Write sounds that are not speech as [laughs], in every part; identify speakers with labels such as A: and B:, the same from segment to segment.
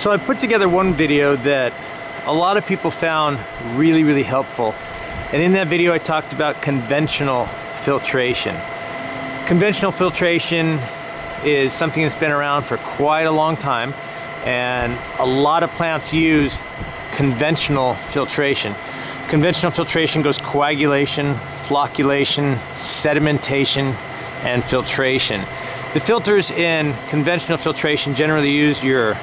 A: So I put together one video that a lot of people found really, really helpful. And in that video, I talked about conventional filtration. Conventional filtration is something that's been around for quite a long time, and a lot of plants use conventional filtration. Conventional filtration goes coagulation, flocculation, sedimentation, and filtration. The filters in conventional filtration generally use your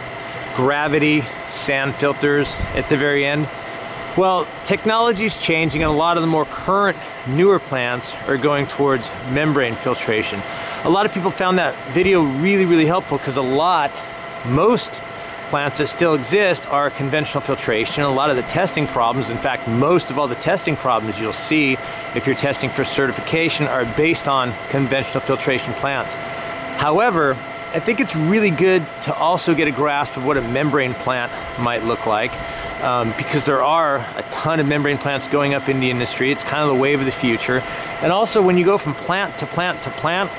A: gravity sand filters at the very end. Well, technology is changing and a lot of the more current, newer plants are going towards membrane filtration. A lot of people found that video really, really helpful because a lot, most plants that still exist are conventional filtration. A lot of the testing problems, in fact, most of all the testing problems you'll see if you're testing for certification are based on conventional filtration plants. However, I think it's really good to also get a grasp of what a membrane plant might look like um, because there are a ton of membrane plants going up in the industry. It's kind of the wave of the future. And also when you go from plant to plant to plant,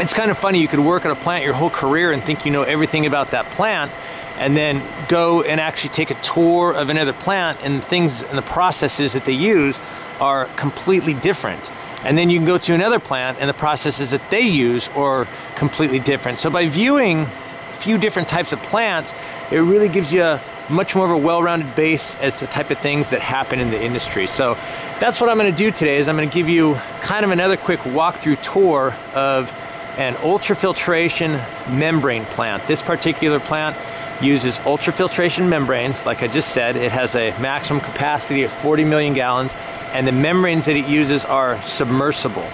A: it's kind of funny. You could work at a plant your whole career and think you know everything about that plant and then go and actually take a tour of another plant and the things and the processes that they use are completely different. And then you can go to another plant and the processes that they use are completely different. So by viewing a few different types of plants, it really gives you a much more of a well-rounded base as to the type of things that happen in the industry. So that's what I'm gonna do today is I'm gonna give you kind of another quick walkthrough tour of an ultrafiltration membrane plant. This particular plant uses ultrafiltration membranes, like I just said. It has a maximum capacity of 40 million gallons and the membranes that it uses are submersible.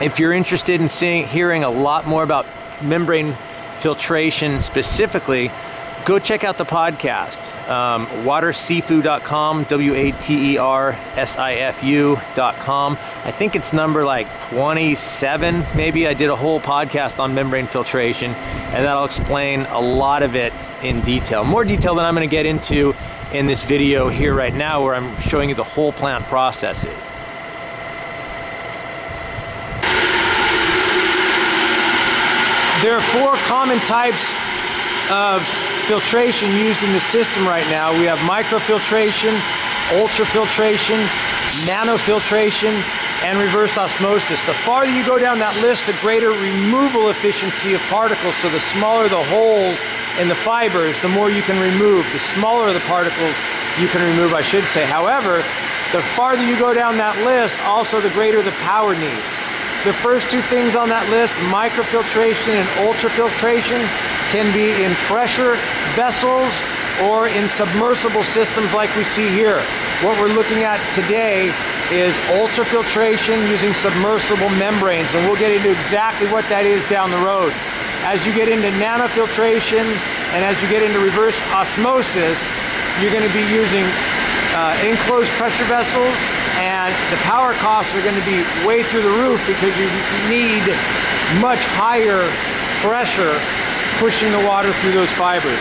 A: If you're interested in seeing, hearing a lot more about membrane filtration specifically, go check out the podcast. Um, watersifu.com, W A T E R S I F U.com. I think it's number like 27, maybe. I did a whole podcast on membrane filtration, and that'll explain a lot of it in detail. More detail than I'm going to get into in this video here right now where I'm showing you the whole plant processes. There are four common types of filtration used in the system right now. We have microfiltration, ultrafiltration, nanofiltration, and reverse osmosis. The farther you go down that list, the greater removal efficiency of particles. So the smaller the holes in the fibers, the more you can remove. The smaller the particles you can remove, I should say. However, the farther you go down that list, also the greater the power needs. The first two things on that list, microfiltration and ultrafiltration, can be in pressure vessels or in submersible systems like we see here. What we're looking at today is ultrafiltration using submersible membranes, and we'll get into exactly what that is down the road. As you get into nanofiltration and as you get into reverse osmosis, you're going to be using uh, enclosed pressure vessels and the power costs are going to be way through the roof because you need much higher pressure pushing the water through those fibers.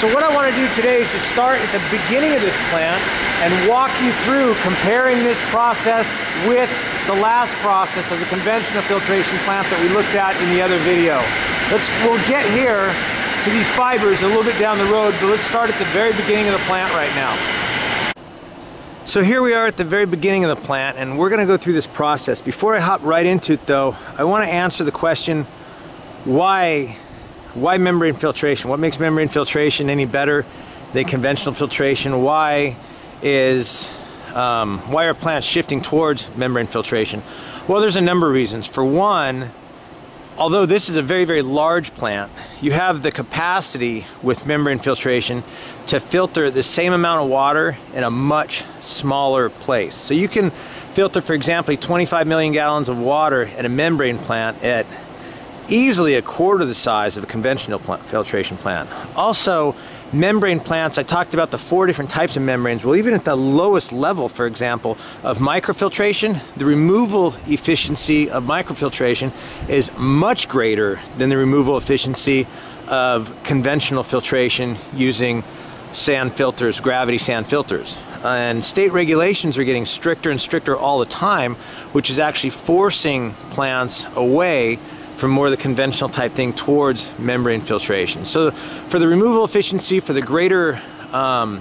A: So what I want to do today is to start at the beginning of this plant and walk you through comparing this process with the last process of the conventional filtration plant that we looked at in the other video. Let's, we'll get here to these fibers a little bit down the road, but let's start at the very beginning of the plant right now. So here we are at the very beginning of the plant and we're gonna go through this process. Before I hop right into it though, I wanna answer the question, why, why membrane filtration? What makes membrane filtration any better than conventional filtration? Why is, um, why are plants shifting towards membrane filtration? Well, there's a number of reasons. For one, although this is a very, very large plant, you have the capacity with membrane filtration to filter the same amount of water in a much smaller place. So you can filter, for example, 25 million gallons of water at a membrane plant at easily a quarter the size of a conventional plant, filtration plant. Also, membrane plants, I talked about the four different types of membranes. Well, even at the lowest level, for example, of microfiltration, the removal efficiency of microfiltration is much greater than the removal efficiency of conventional filtration using sand filters, gravity sand filters. And state regulations are getting stricter and stricter all the time, which is actually forcing plants away from more of the conventional type thing towards membrane filtration. So for the removal efficiency, for the greater um,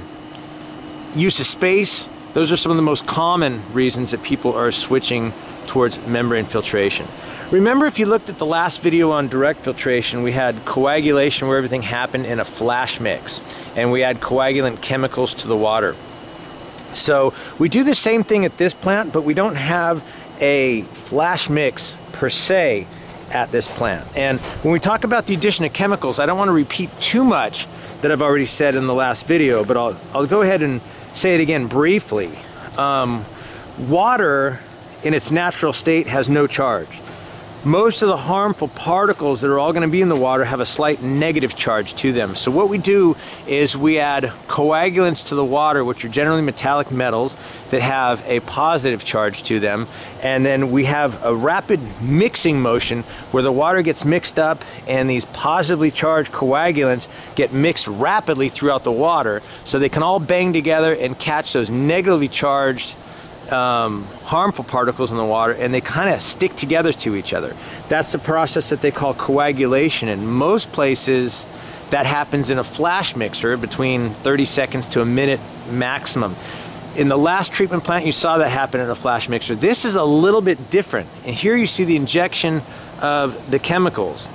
A: use of space, those are some of the most common reasons that people are switching towards membrane filtration. Remember if you looked at the last video on direct filtration, we had coagulation where everything happened in a flash mix and we add coagulant chemicals to the water. So we do the same thing at this plant, but we don't have a flash mix per se at this plant. And when we talk about the addition of chemicals, I don't want to repeat too much that I've already said in the last video, but I'll, I'll go ahead and say it again briefly. Um, water in its natural state has no charge most of the harmful particles that are all going to be in the water have a slight negative charge to them. So what we do is we add coagulants to the water, which are generally metallic metals that have a positive charge to them. And then we have a rapid mixing motion where the water gets mixed up and these positively charged coagulants get mixed rapidly throughout the water so they can all bang together and catch those negatively charged um, harmful particles in the water and they kind of stick together to each other. That's the process that they call coagulation. In most places, that happens in a flash mixer between 30 seconds to a minute maximum. In the last treatment plant, you saw that happen in a flash mixer. This is a little bit different. And here you see the injection of the chemicals.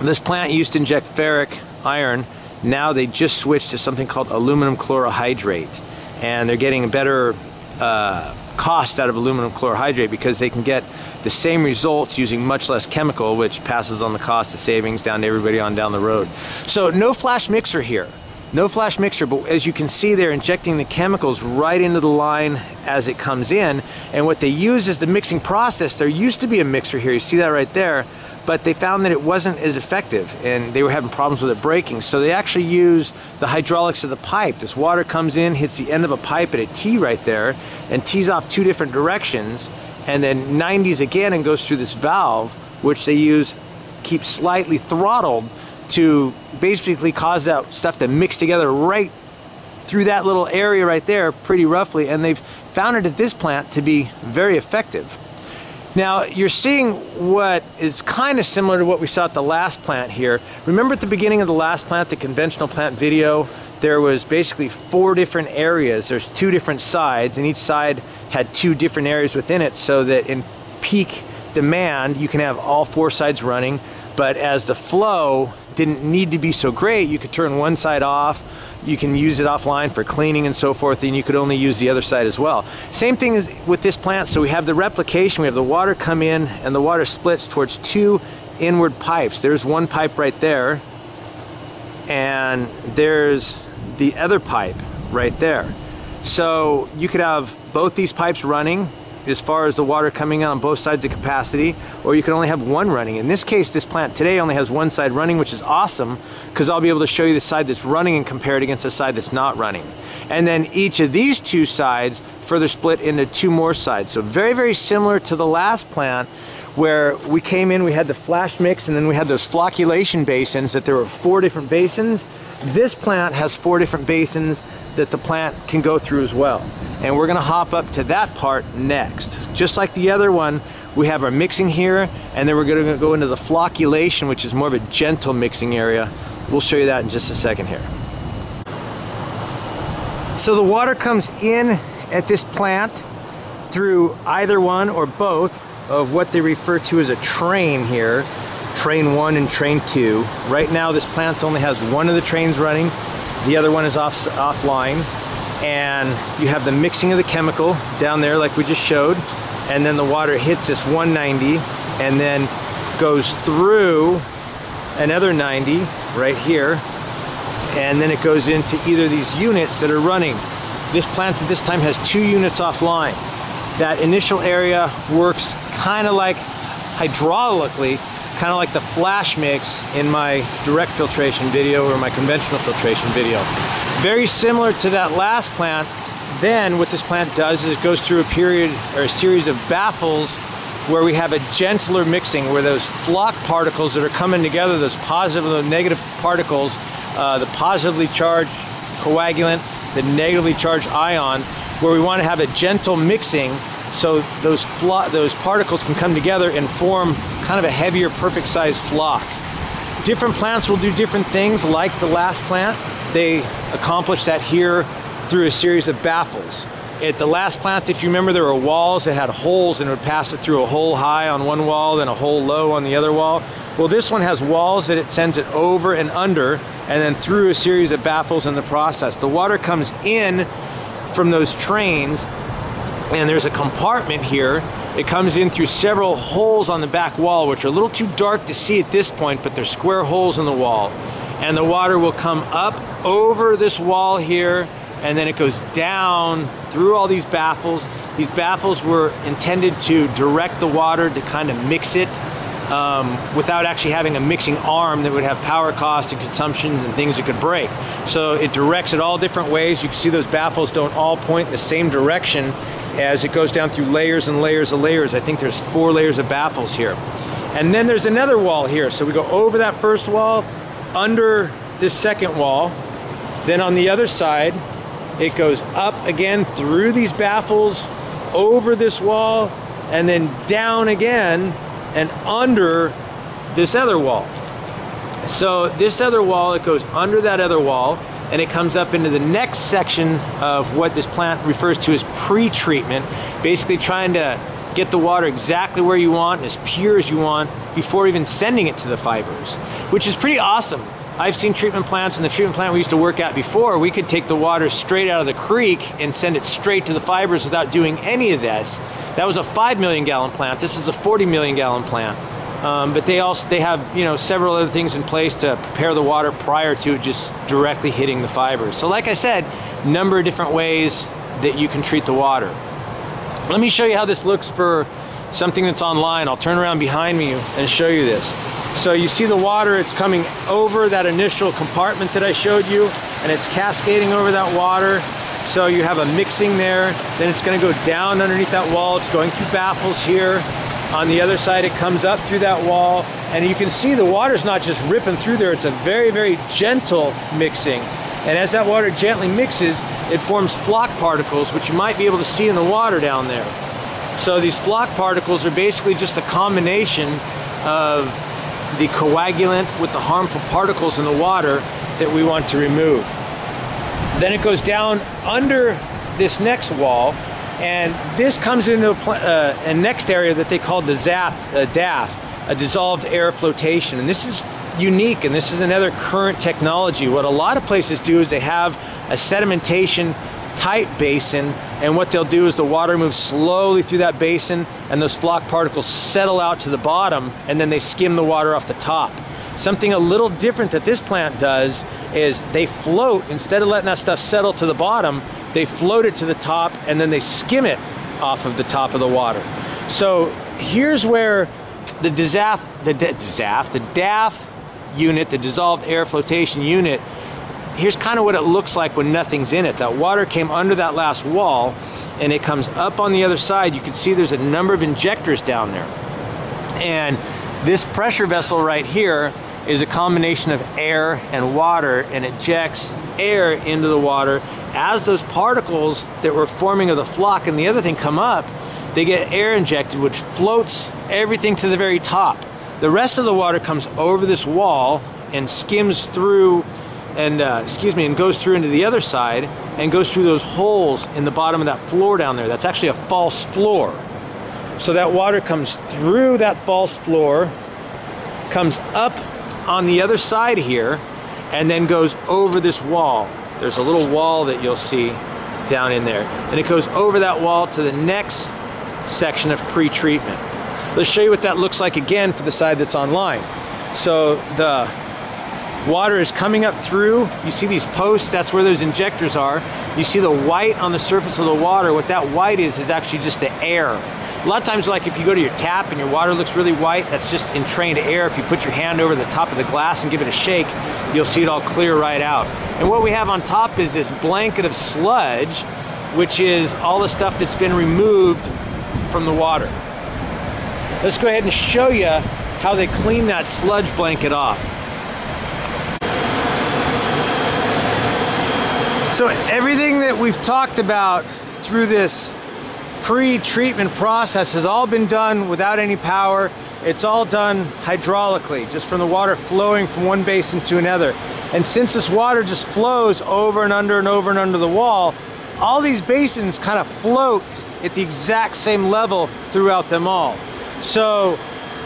A: This plant used to inject ferric iron. Now they just switched to something called aluminum chlorohydrate. And they're getting better uh, cost out of aluminum chlorohydrate because they can get the same results using much less chemical, which passes on the cost of savings down to everybody on down the road. So no flash mixer here. No flash mixer, but as you can see, they're injecting the chemicals right into the line as it comes in. And what they use is the mixing process. There used to be a mixer here. You see that right there but they found that it wasn't as effective and they were having problems with it breaking. So they actually use the hydraulics of the pipe. This water comes in, hits the end of a pipe at a T right there and tees off two different directions and then 90s again and goes through this valve which they use keep slightly throttled to basically cause that stuff to mix together right through that little area right there pretty roughly and they've found it at this plant to be very effective. Now you're seeing what is kind of similar to what we saw at the last plant here. Remember at the beginning of the last plant, the conventional plant video, there was basically four different areas. There's two different sides and each side had two different areas within it so that in peak demand, you can have all four sides running. But as the flow didn't need to be so great, you could turn one side off, you can use it offline for cleaning and so forth, and you could only use the other side as well. Same thing as with this plant. So we have the replication, we have the water come in, and the water splits towards two inward pipes. There's one pipe right there, and there's the other pipe right there. So you could have both these pipes running as far as the water coming in on both sides of capacity, or you can only have one running. In this case, this plant today only has one side running, which is awesome, because I'll be able to show you the side that's running and compare it against the side that's not running. And then each of these two sides further split into two more sides. So very, very similar to the last plant, where we came in, we had the flash mix, and then we had those flocculation basins, that there were four different basins. This plant has four different basins that the plant can go through as well. And we're gonna hop up to that part next. Just like the other one, we have our mixing here, and then we're gonna go into the flocculation, which is more of a gentle mixing area. We'll show you that in just a second here. So the water comes in at this plant through either one or both of what they refer to as a train here, train one and train two. Right now this plant only has one of the trains running, the other one is off offline. And you have the mixing of the chemical down there like we just showed. And then the water hits this 190 and then goes through another 90 right here. And then it goes into either these units that are running. This plant at this time has two units offline. That initial area works kind of like hydraulically kind of like the flash mix in my direct filtration video or my conventional filtration video. Very similar to that last plant, then what this plant does is it goes through a period or a series of baffles where we have a gentler mixing, where those floc particles that are coming together, those positive and negative particles, uh, the positively charged coagulant, the negatively charged ion, where we want to have a gentle mixing so those flo- those particles can come together and form kind of a heavier, perfect sized floc. Different plants will do different things, like the last plant. They accomplish that here through a series of baffles. At the last plant, if you remember, there were walls that had holes and it would pass it through a hole high on one wall, then a hole low on the other wall. Well, this one has walls that it sends it over and under, and then through a series of baffles in the process. The water comes in from those trains and there's a compartment here. It comes in through several holes on the back wall, which are a little too dark to see at this point, but they're square holes in the wall. And the water will come up over this wall here, and then it goes down through all these baffles. These baffles were intended to direct the water to kind of mix it um, without actually having a mixing arm that would have power costs and consumptions and things that could break. So it directs it all different ways. You can see those baffles don't all point in the same direction as it goes down through layers and layers of layers. I think there's four layers of baffles here. And then there's another wall here. So we go over that first wall, under this second wall. Then on the other side, it goes up again through these baffles, over this wall, and then down again and under this other wall. So this other wall, it goes under that other wall, and it comes up into the next section of what this plant refers to as pre-treatment, basically trying to get the water exactly where you want and as pure as you want before even sending it to the fibers, which is pretty awesome. I've seen treatment plants and the treatment plant we used to work at before, we could take the water straight out of the creek and send it straight to the fibers without doing any of this. That was a 5 million gallon plant. This is a 40 million gallon plant. Um, but they also they have you know several other things in place to prepare the water prior to just directly hitting the fibers. So like I said, number of different ways that you can treat the water. Let me show you how this looks for something that's online. I'll turn around behind me and show you this. So you see the water, it's coming over that initial compartment that I showed you, and it's cascading over that water. So you have a mixing there, then it's gonna go down underneath that wall. It's going through baffles here, on the other side, it comes up through that wall, and you can see the water's not just ripping through there, it's a very, very gentle mixing. And as that water gently mixes, it forms floc particles, which you might be able to see in the water down there. So these floc particles are basically just a combination of the coagulant with the harmful particles in the water that we want to remove. Then it goes down under this next wall and this comes into a, uh, a next area that they call the ZAF, uh, DAF, a dissolved air flotation. And this is unique, and this is another current technology. What a lot of places do is they have a sedimentation tight basin, and what they'll do is the water moves slowly through that basin, and those floc particles settle out to the bottom, and then they skim the water off the top. Something a little different that this plant does is they float, instead of letting that stuff settle to the bottom, they float it to the top and then they skim it off of the top of the water. So here's where the DZAF, the DZAF, the DAF unit, the dissolved air flotation unit, here's kind of what it looks like when nothing's in it. That water came under that last wall and it comes up on the other side. You can see there's a number of injectors down there. And this pressure vessel right here is a combination of air and water and it ejects air into the water as those particles that were forming of the floc and the other thing come up, they get air injected, which floats everything to the very top. The rest of the water comes over this wall and skims through and uh, excuse me and goes through into the other side and goes through those holes in the bottom of that floor down there. That's actually a false floor. So that water comes through that false floor, comes up on the other side here, and then goes over this wall. There's a little wall that you'll see down in there. And it goes over that wall to the next section of pre-treatment. Let's show you what that looks like again for the side that's online. So the water is coming up through. You see these posts, that's where those injectors are. You see the white on the surface of the water. What that white is, is actually just the air a lot of times, like if you go to your tap and your water looks really white, that's just entrained air. If you put your hand over the top of the glass and give it a shake, you'll see it all clear right out. And what we have on top is this blanket of sludge, which is all the stuff that's been removed from the water. let's go ahead and show you how they clean that sludge blanket off. So everything that we've talked about through this pre-treatment process has all been done without any power. It's all done hydraulically, just from the water flowing from one basin to another. And since this water just flows over and under and over and under the wall, all these basins kind of float at the exact same level throughout them all. So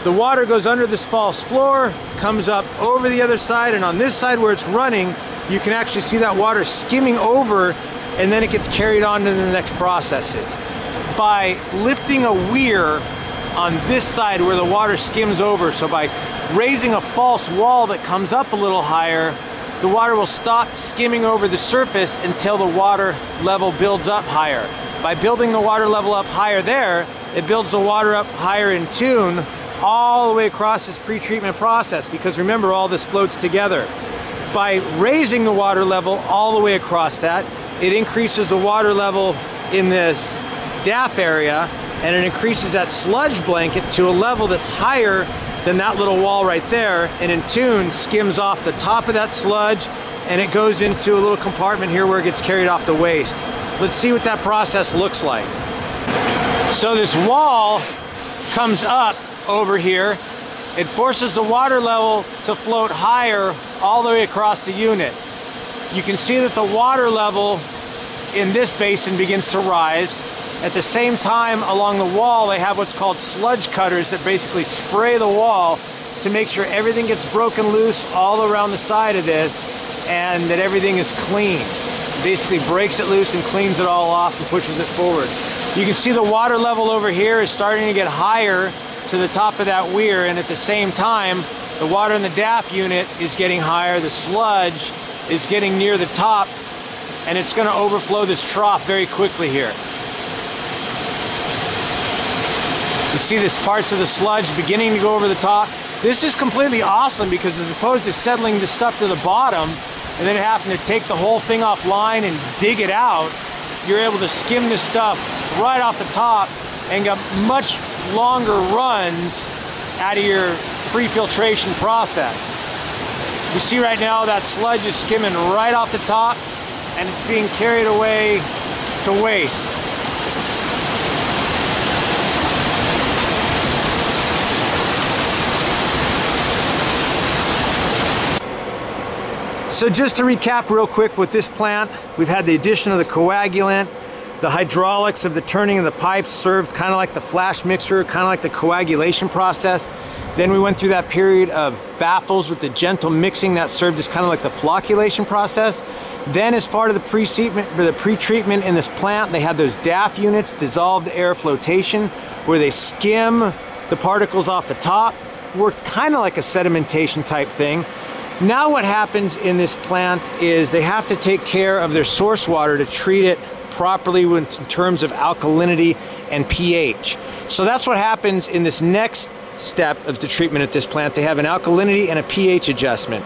A: the water goes under this false floor, comes up over the other side, and on this side where it's running, you can actually see that water skimming over and then it gets carried on to the next processes. By lifting a weir on this side where the water skims over, so by raising a false wall that comes up a little higher, the water will stop skimming over the surface until the water level builds up higher. By building the water level up higher there, it builds the water up higher in tune all the way across this pre-treatment process because remember all this floats together. By raising the water level all the way across that, it increases the water level in this DAF area and it increases that sludge blanket to a level that's higher than that little wall right there and in tune skims off the top of that sludge and it goes into a little compartment here where it gets carried off the waste. Let's see what that process looks like. So this wall comes up over here. It forces the water level to float higher all the way across the unit. You can see that the water level in this basin begins to rise. At the same time, along the wall, they have what's called sludge cutters that basically spray the wall to make sure everything gets broken loose all around the side of this and that everything is clean basically breaks it loose and cleans it all off and pushes it forward. You can see the water level over here is starting to get higher to the top of that weir and at the same time the water in the DAF unit is getting higher, the sludge is getting near the top and it's going to overflow this trough very quickly here. You see this parts of the sludge beginning to go over the top. This is completely awesome because as opposed to settling the stuff to the bottom, and then having to take the whole thing offline and dig it out, you're able to skim this stuff right off the top and get much longer runs out of your pre-filtration process. You see right now that sludge is skimming right off the top and it's being carried away to waste. So just to recap real quick with this plant, we've had the addition of the coagulant, the hydraulics of the turning of the pipes served kind of like the flash mixer, kind of like the coagulation process. Then we went through that period of baffles with the gentle mixing that served as kind of like the flocculation process. Then as part of the pre-treatment the pre-treatment in this plant, they had those DAF units, dissolved air flotation, where they skim the particles off the top. Worked kind of like a sedimentation type thing. Now what happens in this plant is they have to take care of their source water to treat it properly in terms of alkalinity and pH. So that's what happens in this next step of the treatment at this plant. They have an alkalinity and a pH adjustment.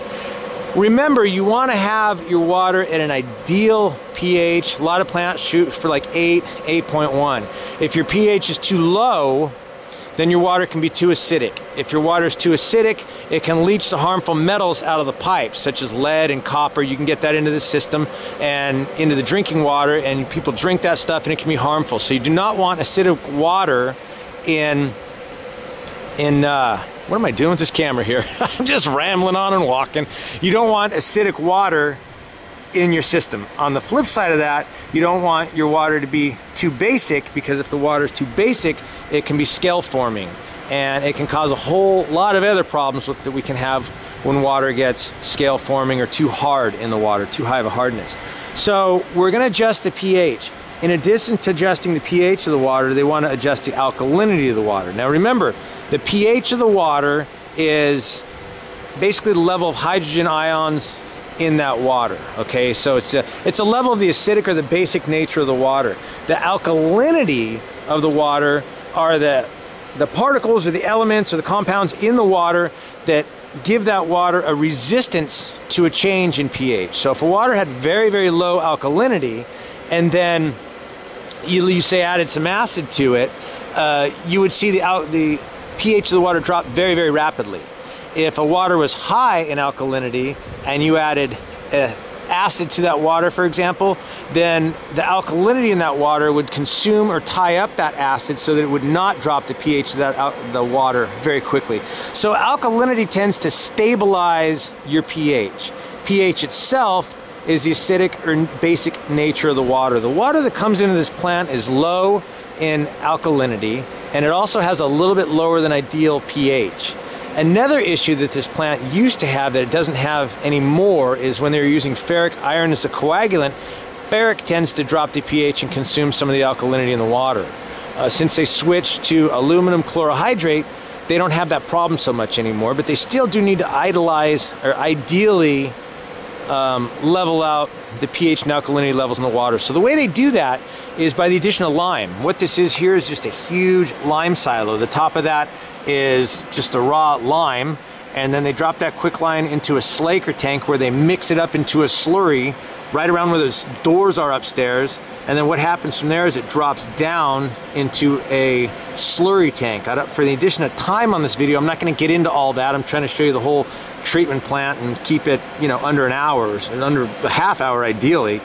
A: Remember, you want to have your water at an ideal pH. A lot of plants shoot for like 8, 8.1. If your pH is too low, then your water can be too acidic. If your water is too acidic, it can leach the harmful metals out of the pipes, such as lead and copper. You can get that into the system and into the drinking water, and people drink that stuff and it can be harmful. So you do not want acidic water in, in uh, what am I doing with this camera here? [laughs] I'm just rambling on and walking. You don't want acidic water in your system. On the flip side of that, you don't want your water to be too basic because if the water is too basic, it can be scale forming and it can cause a whole lot of other problems with, that we can have when water gets scale forming or too hard in the water, too high of a hardness. So we're gonna adjust the pH. In addition to adjusting the pH of the water, they wanna adjust the alkalinity of the water. Now remember, the pH of the water is basically the level of hydrogen ions in that water. Okay, so it's a it's a level of the acidic or the basic nature of the water. The alkalinity of the water are the the particles or the elements or the compounds in the water that give that water a resistance to a change in pH. So if a water had very very low alkalinity, and then you, you say added some acid to it, uh, you would see the the pH of the water drop very, very rapidly. If a water was high in alkalinity and you added acid to that water, for example, then the alkalinity in that water would consume or tie up that acid so that it would not drop the pH of that, the water very quickly. So alkalinity tends to stabilize your pH. pH itself is the acidic or basic nature of the water. The water that comes into this plant is low in alkalinity and it also has a little bit lower than ideal pH. Another issue that this plant used to have that it doesn't have anymore is when they were using ferric iron as a coagulant, ferric tends to drop the pH and consume some of the alkalinity in the water. Uh, since they switched to aluminum chlorohydrate, they don't have that problem so much anymore, but they still do need to idolize or ideally um, level out the pH and alkalinity levels in the water. So the way they do that is by the addition of lime. What this is here is just a huge lime silo. The top of that is just a raw lime and then they drop that quicklime into a slaker tank where they mix it up into a slurry right around where those doors are upstairs and then what happens from there is it drops down into a slurry tank. For the addition of time on this video, I'm not going to get into all that. I'm trying to show you the whole treatment plant and keep it, you know, under an hour under a half hour ideally.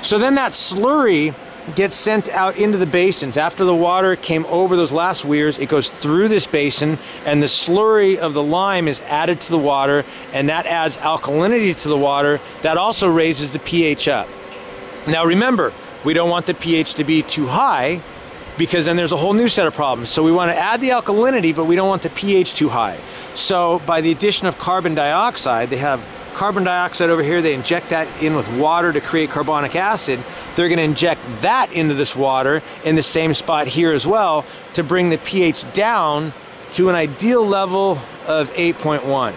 A: So then that slurry gets sent out into the basins. After the water came over those last weirs, it goes through this basin and the slurry of the lime is added to the water and that adds alkalinity to the water. That also raises the pH up. Now remember, we don't want the pH to be too high because then there's a whole new set of problems. So we want to add the alkalinity, but we don't want the pH too high. So by the addition of carbon dioxide, they have carbon dioxide over here, they inject that in with water to create carbonic acid. They're gonna inject that into this water in the same spot here as well to bring the pH down to an ideal level of 8.1.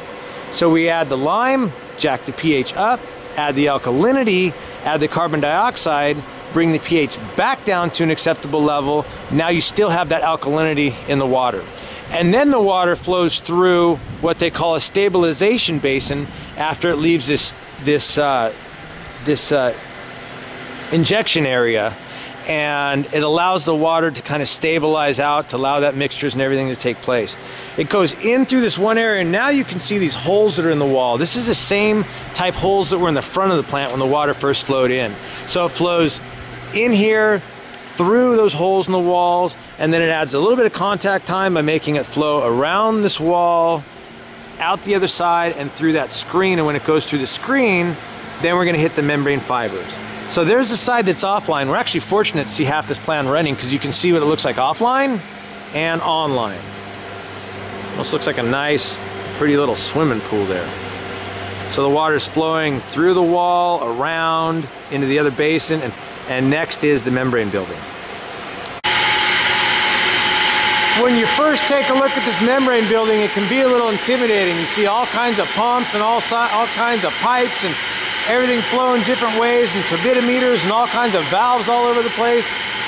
A: So we add the lime, jack the pH up, add the alkalinity, add the carbon dioxide, bring the pH back down to an acceptable level. Now you still have that alkalinity in the water. And then the water flows through what they call a stabilization basin after it leaves this this uh, this uh, injection area and it allows the water to kind of stabilize out to allow that mixtures and everything to take place. It goes in through this one area and now you can see these holes that are in the wall. This is the same type holes that were in the front of the plant when the water first flowed in. So it flows in here through those holes in the walls and then it adds a little bit of contact time by making it flow around this wall out the other side and through that screen and when it goes through the screen then we're going to hit the membrane fibers. So there's the side that's offline. We're actually fortunate to see half this plan running because you can see what it looks like offline and online. Almost looks like a nice, pretty little swimming pool there. So the water's flowing through the wall, around, into the other basin, and, and next is the membrane building. When you first take a look at this membrane building, it can be a little intimidating. You see all kinds of pumps and all, all kinds of pipes and everything flowing different ways and turbidimeters and all kinds of valves all over the place.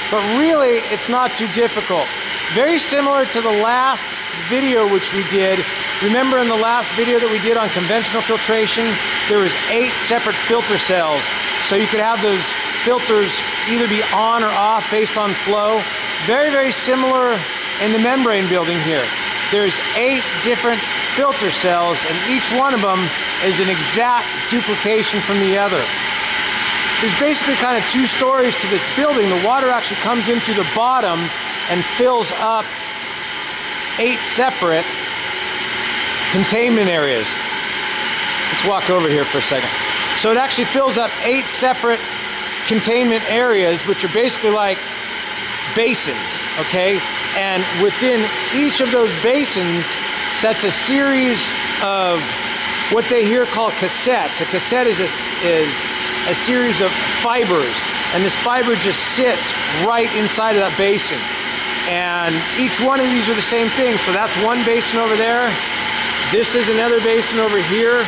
A: But really, it's not too difficult. Very similar to the last video which we did. Remember in the last video that we did on conventional filtration, there was eight separate filter cells. So you could have those filters either be on or off based on flow. Very, very similar in the membrane building here. There's eight different filter cells and each one of them is an exact duplication from the other. There's basically kind of two stories to this building. The water actually comes in through the bottom and fills up eight separate containment areas. Let's walk over here for a second. So it actually fills up eight separate containment areas, which are basically like basins, okay? And within each of those basins sets a series of what they here call cassettes. A cassette is a, is a series of fibers, and this fiber just sits right inside of that basin. And each one of these are the same thing. So that's one basin over there. This is another basin over here.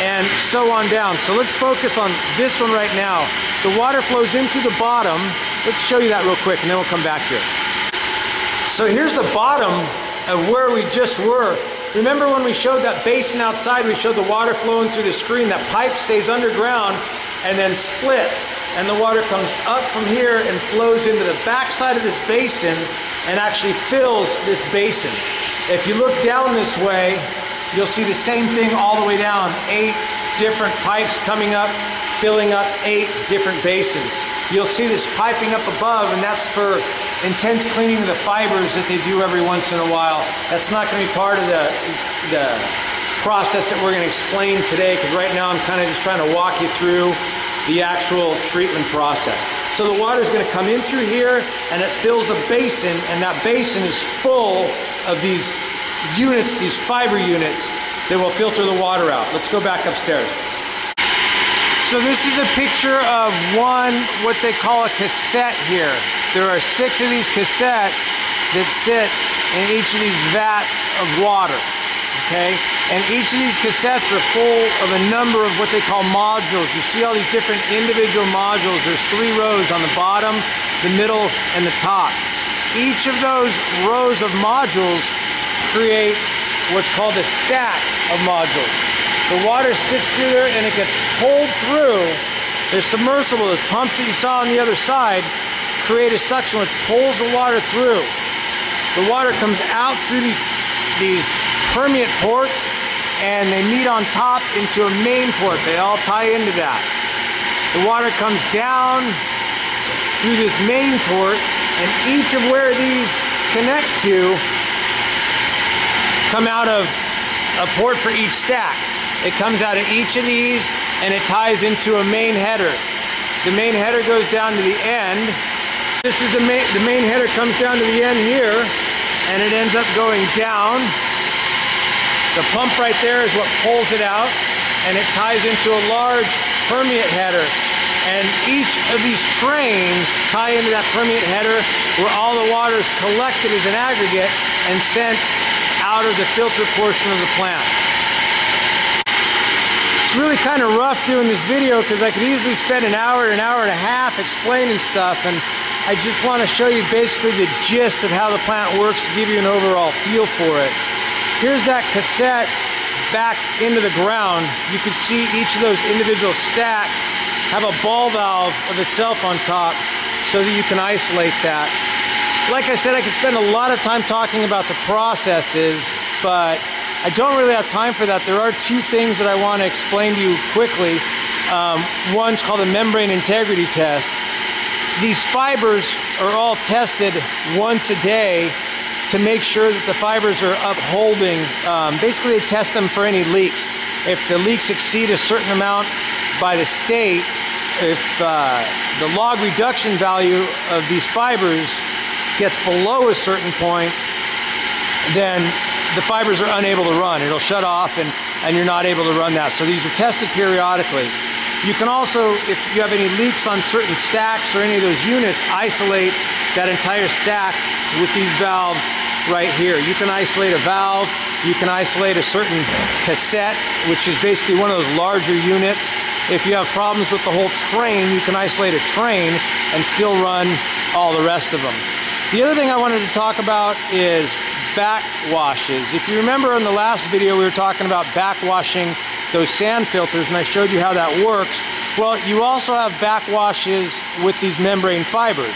A: And so on down. So let's focus on this one right now. The water flows into the bottom. Let's show you that real quick and then we'll come back here. So here's the bottom of where we just were remember when we showed that basin outside, we showed the water flowing through the screen. That pipe stays underground and then splits. And the water comes up from here and flows into the backside of this basin and actually fills this basin. If you look down this way, you'll see the same thing all the way down. Eight different pipes coming up, filling up eight different basins. You'll see this piping up above, and that's for intense cleaning of the fibers that they do every once in a while. That's not going to be part of the, the process that we're going to explain today, because right now I'm kind of just trying to walk you through the actual treatment process. So the water is going to come in through here, and it fills a basin, and that basin is full of these units, these fiber units, that will filter the water out. Let's go back upstairs. So this is a picture of one, what they call a cassette here. There are six of these cassettes that sit in each of these vats of water, okay? And each of these cassettes are full of a number of what they call modules. You see all these different individual modules. There's three rows on the bottom, the middle, and the top. Each of those rows of modules create what's called a stack of modules. The water sits through there and it gets pulled through. There's submersible, those pumps that you saw on the other side create a suction which pulls the water through. The water comes out through these, these permeate ports and they meet on top into a main port. They all tie into that. The water comes down through this main port and each of where these connect to come out of a port for each stack. It comes out of each of these and it ties into a main header. The main header goes down to the end. This is the main, the main header comes down to the end here and it ends up going down. The pump right there is what pulls it out and it ties into a large permeate header. And each of these trains tie into that permeate header where all the water is collected as an aggregate and sent out of the filter portion of the plant. It's really kind of rough doing this video because I could easily spend an hour, an hour and a half explaining stuff and I just want to show you basically the gist of how the plant works to give you an overall feel for it. Here's that cassette back into the ground. You can see each of those individual stacks have a ball valve of itself on top so that you can isolate that like I said, I could spend a lot of time talking about the processes, but I don't really have time for that. There are two things that I want to explain to you quickly. Um, one's called the membrane integrity test. These fibers are all tested once a day to make sure that the fibers are upholding. Um, basically, they test them for any leaks. If the leaks exceed a certain amount by the state, if uh, the log reduction value of these fibers gets below a certain point, then the fibers are unable to run. It'll shut off and, and you're not able to run that. So these are tested periodically. You can also, if you have any leaks on certain stacks or any of those units, isolate that entire stack with these valves right here. You can isolate a valve, you can isolate a certain cassette, which is basically one of those larger units. If you have problems with the whole train, you can isolate a train and still run all the rest of them. The other thing I wanted to talk about is backwashes. If you remember in the last video, we were talking about backwashing those sand filters, and I showed you how that works. Well, you also have backwashes with these membrane fibers.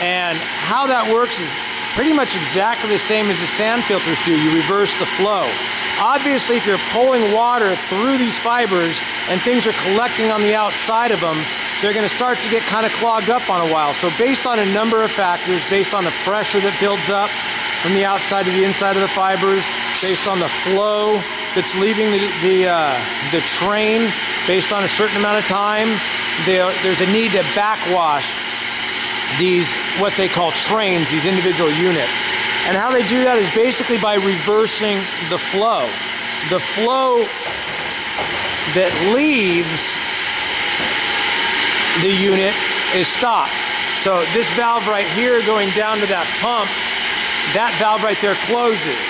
A: And how that works is pretty much exactly the same as the sand filters do. You reverse the flow. Obviously, if you're pulling water through these fibers and things are collecting on the outside of them, they're going to start to get kind of clogged up on a while. So based on a number of factors, based on the pressure that builds up from the outside to the inside of the fibers, based on the flow that's leaving the, the, uh, the train, based on a certain amount of time, There, there's a need to backwash these, what they call trains, these individual units. And how they do that is basically by reversing the flow. The flow that leaves the unit is stopped. So this valve right here going down to that pump, that valve right there closes.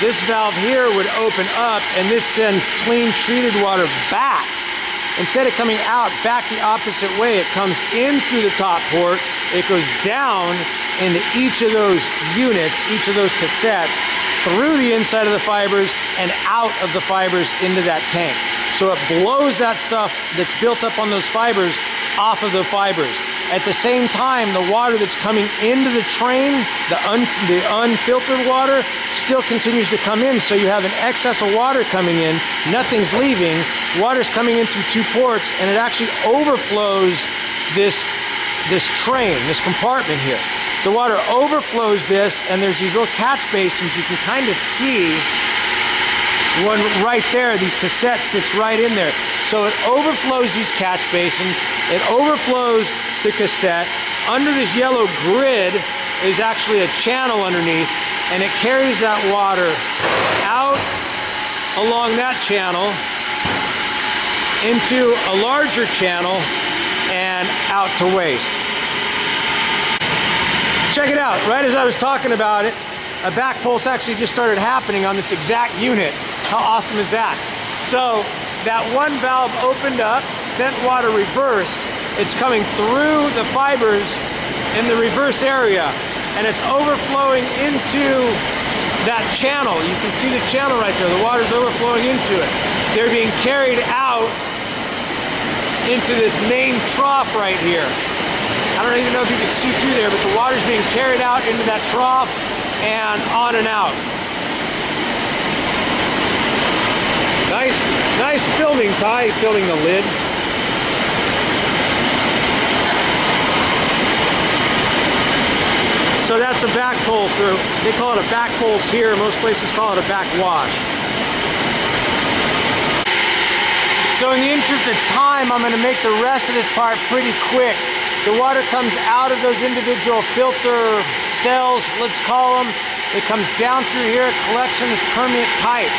A: This valve here would open up and this sends clean treated water back. Instead of coming out back the opposite way, it comes in through the top port, it goes down into each of those units, each of those cassettes, through the inside of the fibers and out of the fibers into that tank. So it blows that stuff that's built up on those fibers off of the fibers. At the same time, the water that's coming into the train, the, un, the unfiltered water, still continues to come in. So you have an excess of water coming in, nothing's leaving, water's coming in through two ports, and it actually overflows this, this train, this compartment here. The water overflows this, and there's these little catch basins you can kind of see one right there, these cassettes sits right in there. So it overflows these catch basins, it overflows the cassette. Under this yellow grid is actually a channel underneath, and it carries that water out along that channel into a larger channel and out to waste. Check it out, right as I was talking about it, a back pulse actually just started happening on this exact unit. How awesome is that? So that one valve opened up, sent water reversed. It's coming through the fibers in the reverse area and it's overflowing into that channel. You can see the channel right there. The water's overflowing into it. They're being carried out into this main trough right here. I don't even know if you can see through there, but the water's being carried out into that trough and on and out. Nice, nice filming, Ty, filming the lid. So that's a back pulse, or they call it a back pulse here. Most places call it a back wash. So in the interest of time, I'm gonna make the rest of this part pretty quick. The water comes out of those individual filter cells, let's call them. It comes down through here, collects in this permeate pipe.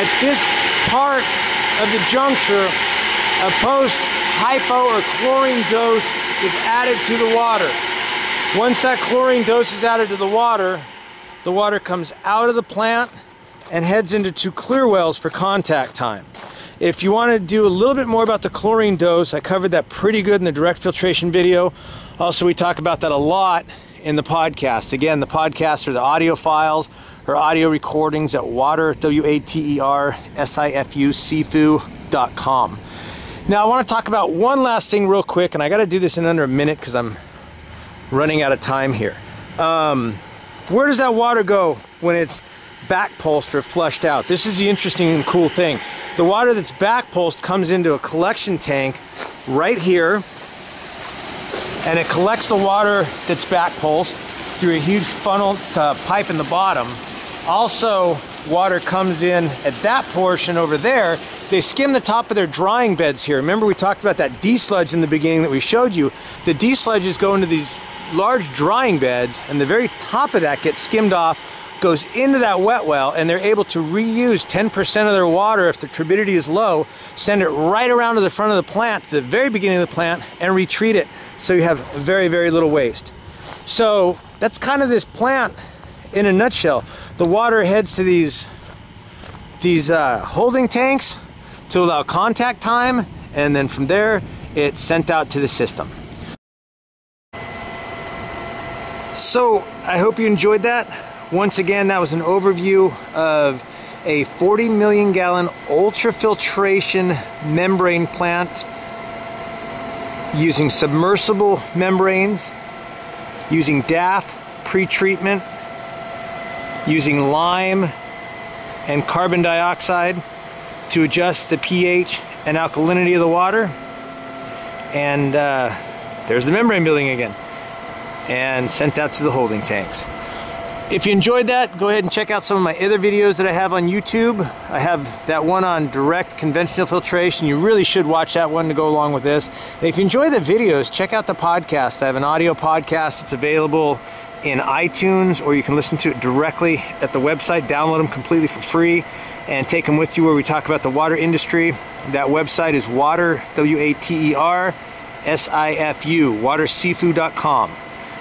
A: At this part of the juncture, a post hypo or chlorine dose is added to the water. Once that chlorine dose is added to the water, the water comes out of the plant and heads into two clear wells for contact time. If you want to do a little bit more about the chlorine dose, I covered that pretty good in the direct filtration video. Also, we talk about that a lot in the podcast. Again, the podcasts are the audio files or audio recordings at water, W-A-T-E-R-S-I-F-U, sifu.com. Now, I want to talk about one last thing real quick, and I got to do this in under a minute because I'm running out of time here. Um, where does that water go when it's back pulsed or flushed out? This is the interesting and cool thing. The water that's back pulsed comes into a collection tank right here and it collects the water that's back pulsed through a huge funnel uh, pipe in the bottom. Also, water comes in at that portion over there. They skim the top of their drying beds here. Remember we talked about that desludge in the beginning that we showed you. The desludges go into these large drying beds and the very top of that gets skimmed off goes into that wet well and they're able to reuse 10% of their water if the turbidity is low, send it right around to the front of the plant, to the very beginning of the plant, and retreat it so you have very, very little waste. So that's kind of this plant in a nutshell. The water heads to these, these uh, holding tanks to allow contact time, and then from there, it's sent out to the system. So I hope you enjoyed that. Once again, that was an overview of a 40 million gallon ultrafiltration membrane plant using submersible membranes, using DAF pretreatment, using lime and carbon dioxide to adjust the pH and alkalinity of the water. And uh, there's the membrane building again. And sent out to the holding tanks. If you enjoyed that, go ahead and check out some of my other videos that I have on YouTube. I have that one on direct conventional filtration. You really should watch that one to go along with this. And if you enjoy the videos, check out the podcast. I have an audio podcast that's available in iTunes or you can listen to it directly at the website. Download them completely for free and take them with you where we talk about the water industry. That website is water, W-A-T-E-R, S-I-F-U, watersifu.com.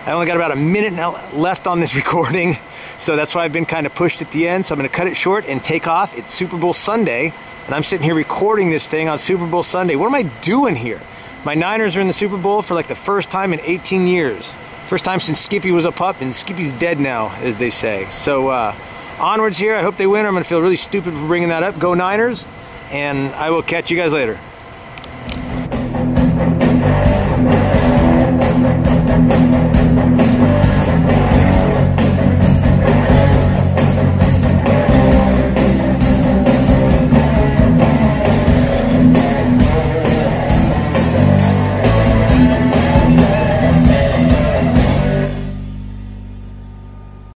A: I only got about a minute left on this [laughs] recording, so that's why I've been kind of pushed at the end. So I'm going to cut it short and take off. It's Super Bowl Sunday, and I'm sitting here recording this thing on Super Bowl Sunday. What am I doing here? My Niners are in the Super Bowl for like the first time in 18 years. First time since Skippy was a pup, and Skippy's dead now, as they say. So uh, onwards here. I hope they win. I'm going to feel really stupid for bringing that up. Go Niners. And I will catch you guys later.